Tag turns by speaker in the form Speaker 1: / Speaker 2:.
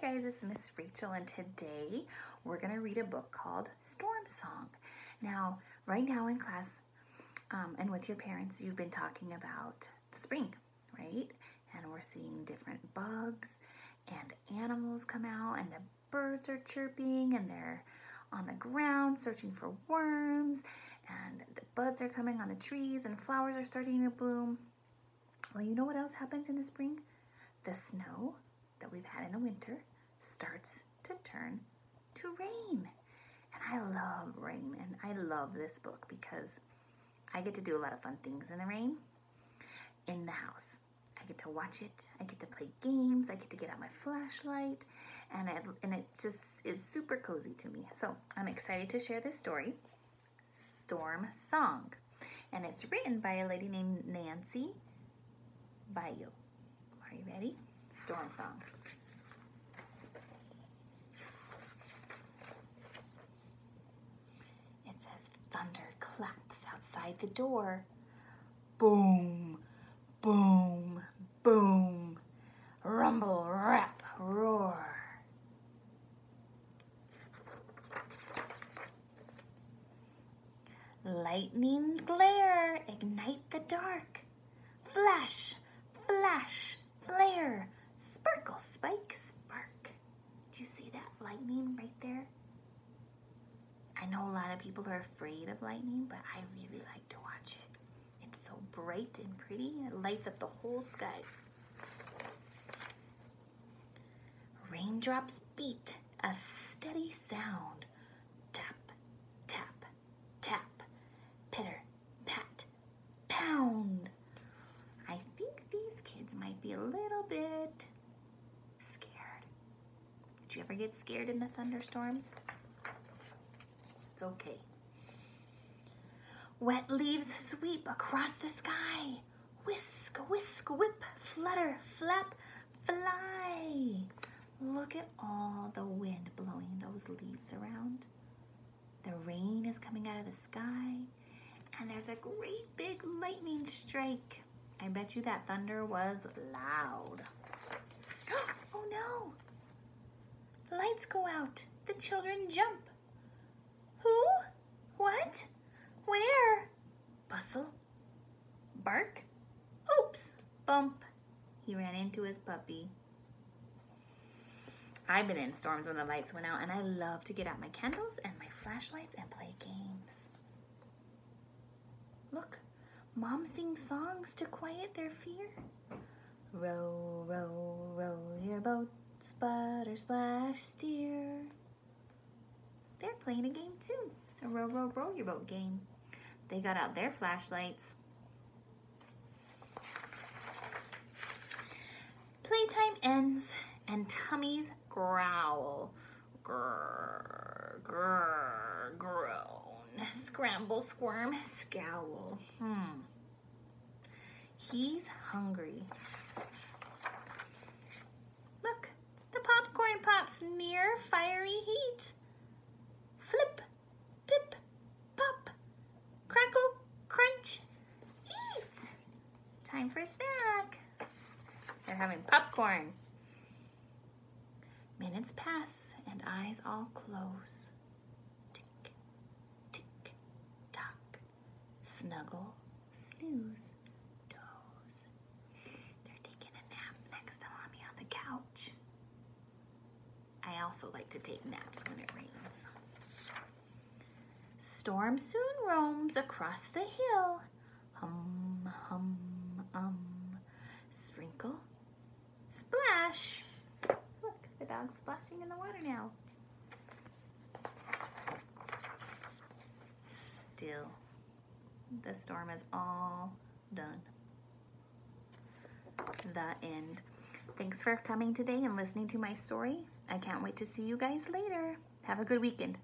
Speaker 1: guys, it's Miss Rachel and today we're going to read a book called Storm Song. Now, right now in class um, and with your parents, you've been talking about the spring, right? And we're seeing different bugs and animals come out and the birds are chirping and they're on the ground searching for worms and the buds are coming on the trees and flowers are starting to bloom. Well, you know what else happens in the spring? The snow that we've had in the winter starts to turn to rain. And I love rain and I love this book because I get to do a lot of fun things in the rain in the house. I get to watch it, I get to play games, I get to get out my flashlight, and it, and it just is super cozy to me. So I'm excited to share this story, Storm Song. And it's written by a lady named Nancy Viau. Are you ready? Storm Song. It says thunder claps outside the door. Boom, boom, boom. Rumble, rap, roar. Lightning glare, ignite the dark. Flash, flash, flare, sparkle, spike, spark. Do you see that lightning right there? I know a lot of people are afraid of lightning, but I really like to watch it. It's so bright and pretty. It lights up the whole sky. Raindrops beat a steady sound. You ever get scared in the thunderstorms? It's okay. Wet leaves sweep across the sky. Whisk, whisk, whip, flutter, flap, fly. Look at all the wind blowing those leaves around. The rain is coming out of the sky, and there's a great big lightning strike. I bet you that thunder was loud. oh no! Lights go out. The children jump. Who? What? Where? Bustle? Bark? Oops! Bump. He ran into his puppy. I've been in storms when the lights went out and I love to get out my candles and my flashlights and play games. Look, mom sings songs to quiet their fear. Row, row, row your boat, sputter, splash, steer. They're playing a game too, a row, row, row your boat game. They got out their flashlights. Playtime ends and tummies growl. Grrr, grrr, groan. Scramble, squirm, scowl. Hmm. He's hungry. Look, the popcorn pops near fiery heat. Flip, pip, pop, crackle, crunch, eat. Time for a snack. They're having popcorn. Minutes pass and eyes all close. Tick, tick, tock. Snuggle, snooze, doze. They're taking a nap next to mommy on the couch. I also like to take naps when it rains. Storm soon roams across the hill. Hum, hum, um. Sprinkle, splash. Look, the dog's splashing in the water now. Still, the storm is all done. The end. Thanks for coming today and listening to my story. I can't wait to see you guys later. Have a good weekend.